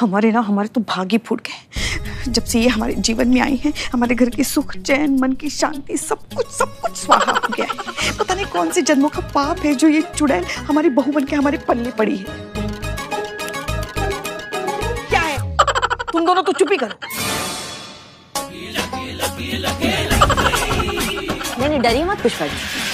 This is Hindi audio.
हमारे ना हमारे तो भाग ही फूट गए। जब से ये हमारे जीवन में आई है, हमारे घर की सुख, चैन, मन की शांति, सब कुछ सब कुछ स्वाहा हो गया है। पता नहीं कौन से जन्मों का पाप है जो ये चुड़ैल हमारी बहू बन के हमारे पल्ले पड़ी है। क्या है? तुम दोनों तो चुप ही करो। नहीं डरी मत पुष्पा जी